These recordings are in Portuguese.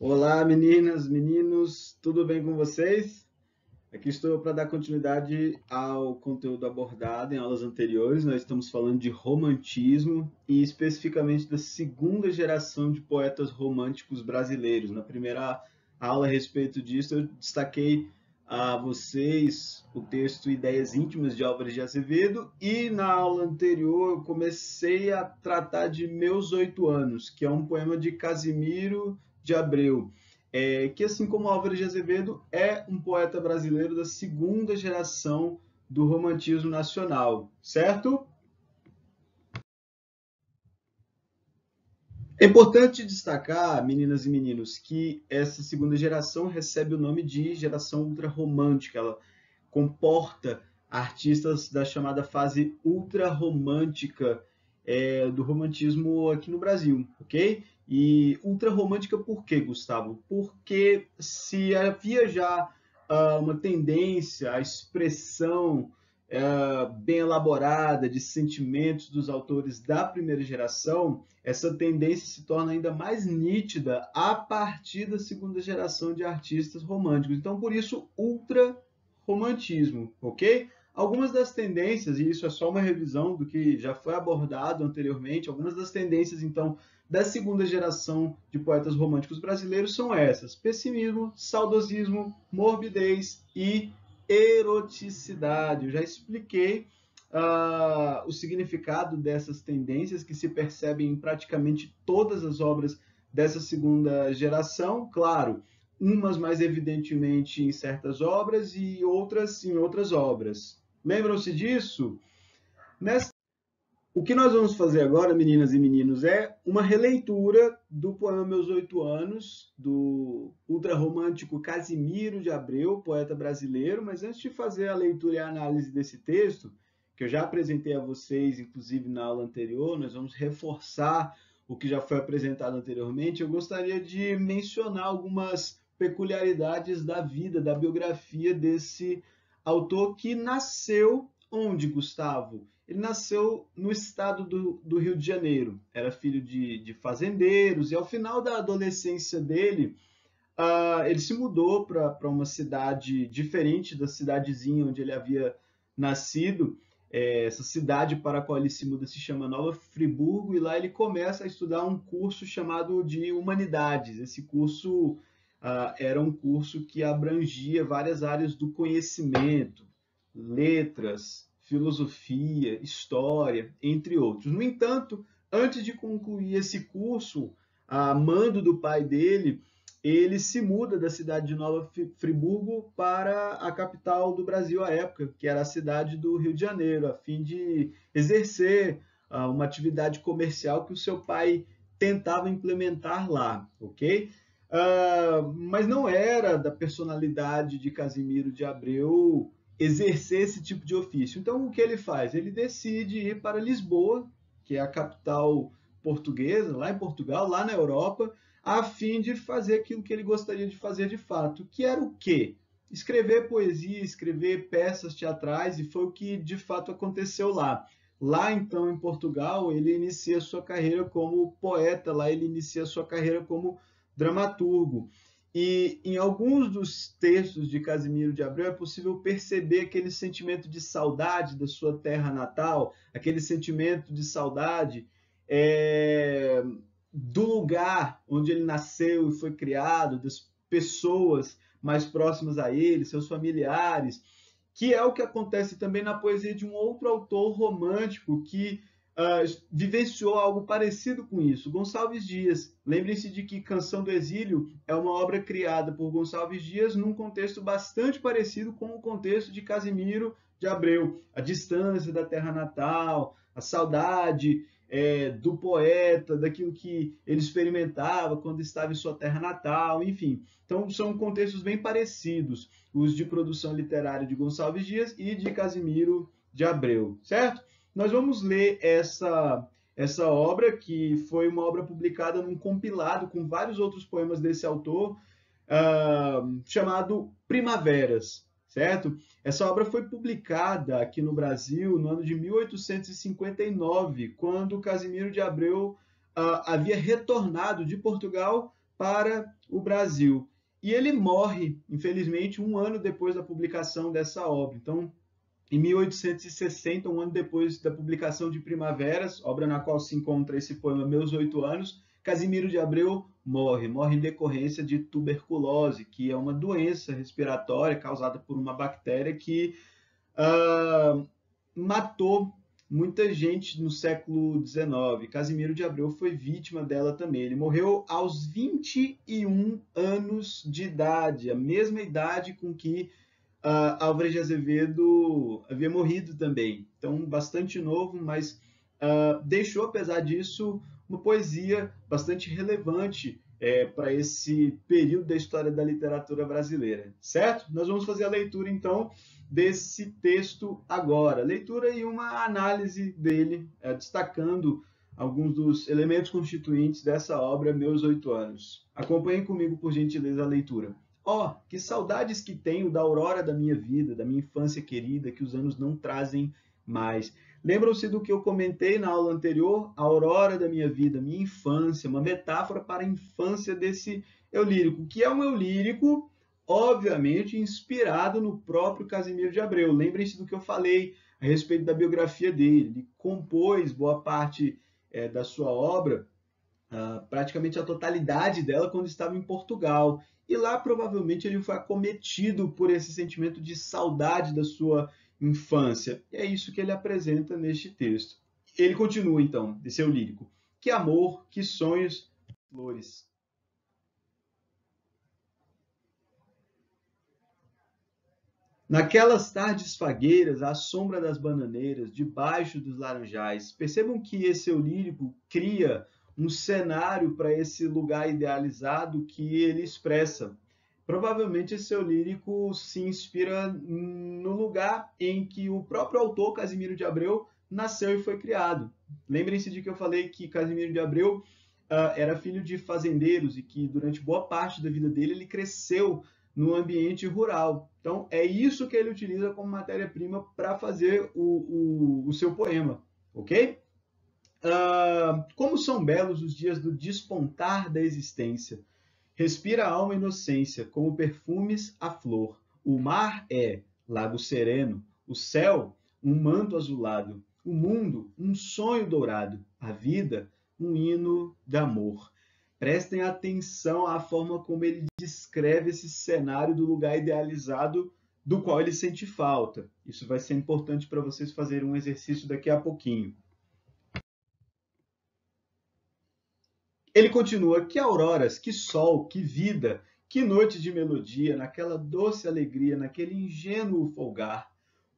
Olá, meninas, meninos, tudo bem com vocês? Aqui estou para dar continuidade ao conteúdo abordado em aulas anteriores. Nós estamos falando de romantismo e especificamente da segunda geração de poetas românticos brasileiros. Na primeira aula a respeito disso, eu destaquei a vocês o texto Ideias Íntimas de Álvares de Azevedo e na aula anterior eu comecei a tratar de Meus Oito Anos, que é um poema de Casimiro de Abreu, é, que assim como Álvares de Azevedo é um poeta brasileiro da segunda geração do romantismo nacional, certo? É importante destacar, meninas e meninos, que essa segunda geração recebe o nome de geração ultrarromântica. Ela comporta artistas da chamada fase ultrarromântica é, do romantismo aqui no Brasil, ok? E ultrarromântica por quê, Gustavo? Porque se havia já uh, uma tendência à expressão uh, bem elaborada de sentimentos dos autores da primeira geração, essa tendência se torna ainda mais nítida a partir da segunda geração de artistas românticos. Então, por isso, ultra-romantismo, ok? Algumas das tendências, e isso é só uma revisão do que já foi abordado anteriormente, algumas das tendências, então, da segunda geração de poetas românticos brasileiros são essas: pessimismo, saudosismo, morbidez e eroticidade. Eu já expliquei uh, o significado dessas tendências que se percebem em praticamente todas as obras dessa segunda geração, claro, umas mais evidentemente em certas obras e outras em outras obras. Lembram-se disso? Nessa... O que nós vamos fazer agora, meninas e meninos, é uma releitura do poema Meus Oito Anos, do ultrarromântico Casimiro de Abreu, poeta brasileiro. Mas antes de fazer a leitura e a análise desse texto, que eu já apresentei a vocês, inclusive na aula anterior, nós vamos reforçar o que já foi apresentado anteriormente. Eu gostaria de mencionar algumas peculiaridades da vida, da biografia desse autor que nasceu onde, Gustavo? Ele nasceu no estado do, do Rio de Janeiro. Era filho de, de, fazendeiros e ao final da adolescência dele, uh, ele se mudou para uma cidade diferente da cidadezinha onde ele havia nascido. É, essa cidade para a qual ele se muda se chama Nova Friburgo e lá ele começa a estudar um curso chamado de Humanidades. Esse curso uh, era um curso que abrangia várias áreas do conhecimento, letras, filosofia, história, entre outros. No entanto, antes de concluir esse curso, a mando do pai dele, ele se muda da cidade de Nova Friburgo para a capital do Brasil à época, que era a cidade do Rio de Janeiro, a fim de exercer uh, uma atividade comercial que o seu pai tentava implementar lá, ok? Uh, mas não era da personalidade de Casimiro de Abreu exercer esse tipo de ofício. Então, o que ele faz? Ele decide ir para Lisboa, que é a capital portuguesa, lá em Portugal, lá na Europa, a fim de fazer aquilo que ele gostaria de fazer de fato, que era o quê? Escrever poesia, escrever peças teatrais, e foi o que de fato aconteceu lá. Lá, então, em Portugal, ele inicia sua carreira como poeta, lá ele inicia sua carreira como dramaturgo. E em alguns dos textos de Casimiro de Abreu é possível perceber aquele sentimento de saudade da sua terra natal, aquele sentimento de saudade é, do lugar onde ele nasceu e foi criado, das pessoas mais próximas a ele, seus familiares, que é o que acontece também na poesia de um outro autor romântico que uh, vivenciou algo parecido com isso, Gonçalves Dias. Lembrem-se de que Canção do Exílio é uma obra criada por Gonçalves Dias num contexto bastante parecido com o contexto de Casimiro de Abreu. A distância da terra natal, a saudade é, do poeta, daquilo que ele experimentava quando estava em sua terra natal, enfim. Então, são contextos bem parecidos, os de produção literária de Gonçalves Dias e de Casimiro de Abreu, certo? Nós vamos ler essa, essa obra, que foi uma obra publicada num compilado com vários outros poemas desse autor, uh, chamado Primaveras, certo? Essa obra foi publicada aqui no Brasil no ano de 1859, quando Casimiro de Abreu uh, havia retornado de Portugal para o Brasil. E ele morre, infelizmente, um ano depois da publicação dessa obra. Então, em 1860, um ano depois da publicação de Primaveras, obra na qual se encontra esse poema Meus Oito Anos, Casimiro de Abreu morre. Morre em decorrência de tuberculose, que é uma doença respiratória causada por uma bactéria que uh, matou muita gente no século XIX. Casimiro de Abreu foi vítima dela também. Ele morreu aos 21 anos de idade, a mesma idade com que uh, Álvares de Azevedo havia morrido também. Então, bastante novo, mas uh, deixou, apesar disso, uma poesia bastante relevante é, para esse período da história da literatura brasileira, certo? Nós vamos fazer a leitura, então, desse texto agora. Leitura e uma análise dele, é, destacando alguns dos elementos constituintes dessa obra, Meus Oito Anos. Acompanhem comigo, por gentileza, a leitura. Ó, oh, que saudades que tenho da aurora da minha vida, da minha infância querida, que os anos não trazem mais. Lembram-se do que eu comentei na aula anterior? A aurora da minha vida, minha infância, uma metáfora para a infância desse eu lírico, que é um eu lírico, obviamente, inspirado no próprio Casimiro de Abreu. Lembrem-se do que eu falei a respeito da biografia dele. Ele compôs boa parte é, da sua obra, uh, praticamente a totalidade dela, quando estava em Portugal. E lá provavelmente ele foi acometido por esse sentimento de saudade da sua infância. E é isso que ele apresenta neste texto. Ele continua então, de seu lírico. Que amor, que sonhos, flores. Naquelas tardes fagueiras, à sombra das bananeiras, debaixo dos laranjais, percebam que esse lírico cria um cenário para esse lugar idealizado que ele expressa. Provavelmente seu lírico se inspira no lugar em que o próprio autor Casimiro de Abreu nasceu e foi criado. Lembrem-se de que eu falei que Casimiro de Abreu uh, era filho de fazendeiros e que durante boa parte da vida dele ele cresceu no ambiente rural. Então é isso que ele utiliza como matéria-prima para fazer o, o, o, seu poema, ok? Uh, como são belos os dias do despontar da existência Respira a alma inocência, como perfumes a flor. O mar é lago sereno, o céu, um manto azulado, o mundo, um sonho dourado, a vida, um hino de amor. Prestem atenção à forma como ele descreve esse cenário do lugar idealizado do qual ele sente falta. Isso vai ser importante para vocês fazerem um exercício daqui a pouquinho. Ele continua: que auroras, que sol, que vida, que noite de melodia, naquela doce alegria, naquele ingênuo folgar.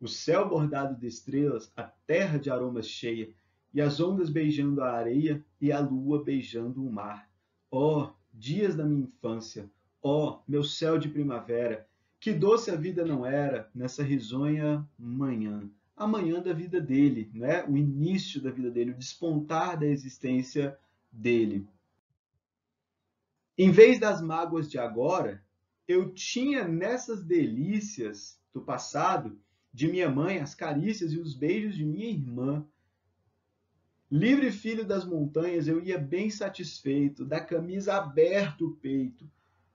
O céu bordado de estrelas, a terra de aromas cheia, e as ondas beijando a areia e a lua beijando o mar. Oh, dias da minha infância! Oh, meu céu de primavera! Que doce a vida não era nessa risonha manhã. A manhã da vida dele, né? o início da vida dele, o despontar da existência dele. Em vez das mágoas de agora, eu tinha nessas delícias do passado, de minha mãe, as carícias e os beijos de minha irmã. Livre filho das montanhas, eu ia bem satisfeito, da camisa aberto o peito,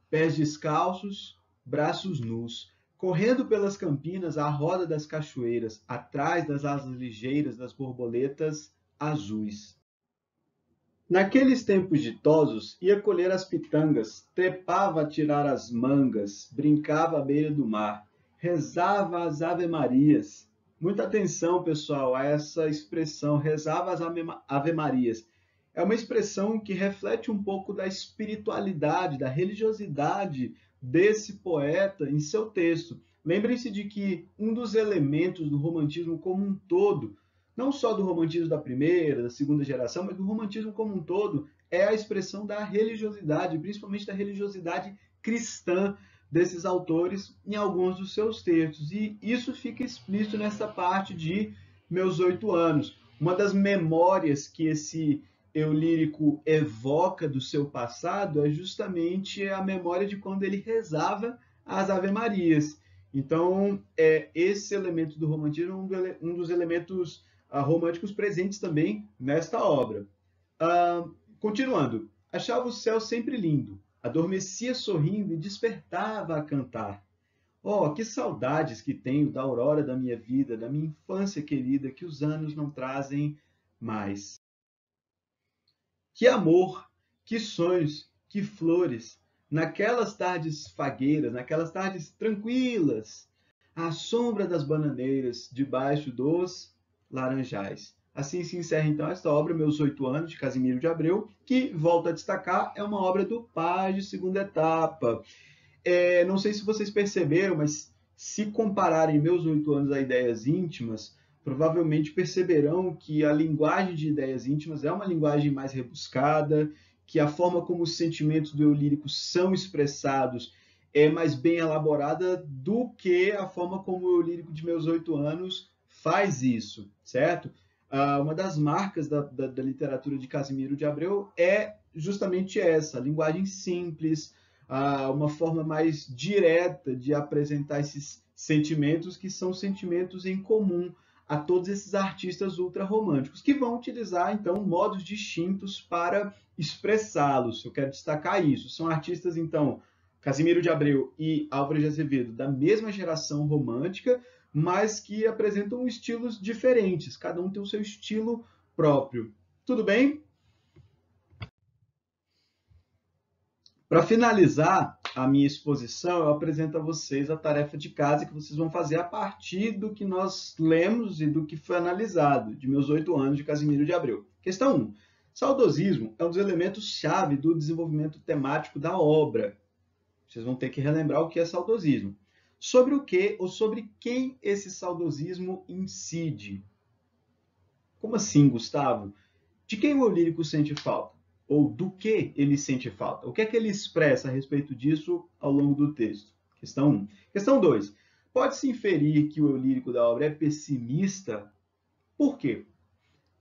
pés descalços, braços nus, correndo pelas campinas à roda das cachoeiras, atrás das asas ligeiras das borboletas azuis. Naqueles tempos ditosos, ia colher as pitangas, trepava a tirar as mangas, brincava à beira do mar, rezava as ave-marias. Muita atenção, pessoal, a essa expressão, rezava as ave-marias. É uma expressão que reflete um pouco da espiritualidade, da religiosidade desse poeta em seu texto. Lembrem-se de que um dos elementos do romantismo como um todo não só do romantismo da primeira, da segunda geração, mas do romantismo como um todo, é a expressão da religiosidade, principalmente da religiosidade cristã desses autores em alguns dos seus textos. E isso fica explícito nessa parte de Meus Oito Anos. Uma das memórias que esse eu lírico evoca do seu passado é justamente a memória de quando ele rezava as Ave Marias. Então, é, esse elemento do romantismo é um dos elementos românticos presentes também nesta obra. Uh, continuando, achava o céu sempre lindo, adormecia sorrindo e despertava a cantar. Oh, que saudades que tenho da aurora da minha vida, da minha infância querida, que os anos não trazem mais. Que amor, que sonhos, que flores, naquelas tardes fagueiras, naquelas tardes tranquilas, à sombra das bananeiras, debaixo dos laranjais. Assim se encerra então esta obra, Meus Oito Anos, de Casimiro de Abreu, que, volto a destacar, é uma obra do Paz de segunda etapa. É, não sei se vocês perceberam, mas se compararem Meus Oito Anos a Ideias Íntimas, provavelmente perceberão que a linguagem de Ideias Íntimas é uma linguagem mais rebuscada, que a forma como os sentimentos do eu lírico são expressados é mais bem elaborada do que a forma como o eu lírico de meus oito anos faz isso, certo? Uh, uma das marcas da, da, da, literatura de Casimiro de Abreu é justamente essa, a linguagem simples, uh, uma forma mais direta de apresentar esses sentimentos que são sentimentos em comum a todos esses artistas ultra-românticos, que vão utilizar, então, modos distintos para expressá-los. Eu quero destacar isso. São artistas, então, Casimiro de Abreu e Álvaro de Azevedo, da mesma geração romântica, mas que apresentam estilos diferentes, cada um tem o seu estilo próprio. Tudo bem? Para finalizar a minha exposição, eu apresento a vocês a tarefa de casa que vocês vão fazer a partir do que nós lemos e do que foi analisado de meus oito anos de Casimiro de Abreu. Questão 1. Saudosismo é um dos elementos-chave do desenvolvimento temático da obra. Vocês vão ter que relembrar o que é saudosismo. Sobre o que ou sobre quem esse saudosismo incide? Como assim, Gustavo? De quem o lírico sente falta? Ou do que ele sente falta? O que é que ele expressa a respeito disso ao longo do texto? Questão 1. Questão 2. Pode-se inferir que o lírico da obra é pessimista? Por quê?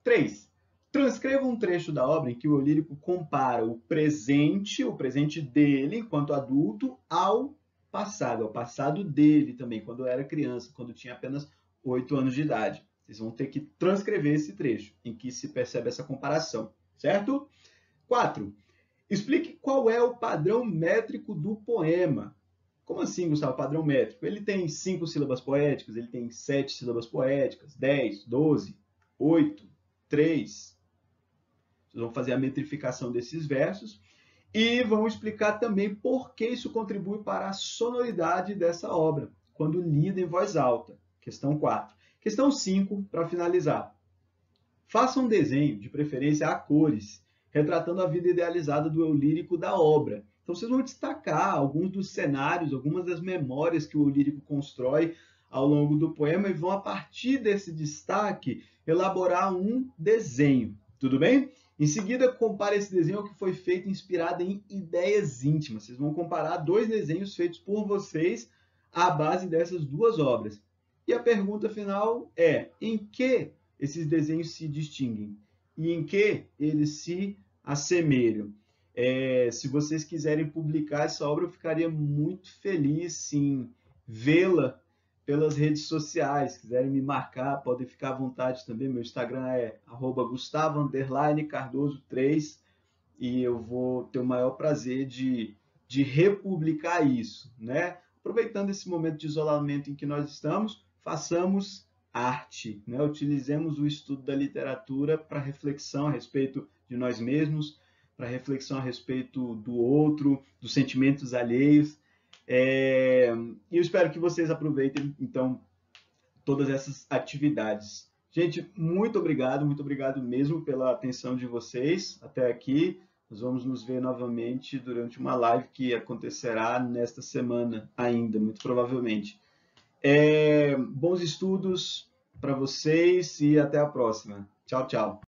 3. Transcreva um trecho da obra em que o lírico compara o presente, o presente dele enquanto adulto, ao passado, ao passado dele também, quando era criança, quando tinha apenas 8 anos de idade. Vocês vão ter que transcrever esse trecho em que se percebe essa comparação, certo? 4. Explique qual é o padrão métrico do poema. Como assim, Gustavo, padrão métrico? Ele tem cinco sílabas poéticas, ele tem sete sílabas poéticas, 10, 12, 8, 3. Vocês vão fazer a metrificação desses versos e vão explicar também por que isso contribui para a sonoridade dessa obra, quando lida em voz alta. Questão 4. Questão 5, para finalizar. Faça um desenho, de preferência a cores, retratando a vida idealizada do eu lírico da obra. Então vocês vão destacar alguns dos cenários, algumas das memórias que o eu lírico constrói ao longo do poema e vão, a partir desse destaque, elaborar um desenho. Tudo bem? Em seguida, compare esse desenho que foi feito inspirado em ideias íntimas. Vocês vão comparar dois desenhos feitos por vocês à base dessas duas obras. E a pergunta final é: em que esses desenhos se distinguem? E em que eles se assemelham? É, se vocês quiserem publicar essa obra, eu ficaria muito feliz em vê-la pelas redes sociais. Quiserem me marcar, podem ficar à vontade também. Meu Instagram é gustavo_cardoso3 e eu vou ter o maior prazer de, de republicar isso, né? Aproveitando esse momento de isolamento em que nós estamos, façamos arte, né? Utilizemos o estudo da literatura para reflexão a respeito de nós mesmos, para reflexão a respeito do outro, dos sentimentos alheios é, e eu espero que vocês aproveitem, então, todas essas atividades. Gente, muito obrigado, muito obrigado mesmo pela atenção de vocês até aqui. Nós vamos nos ver novamente durante uma live que acontecerá nesta semana ainda, muito provavelmente. É, bons estudos para vocês e até a próxima. Tchau, tchau.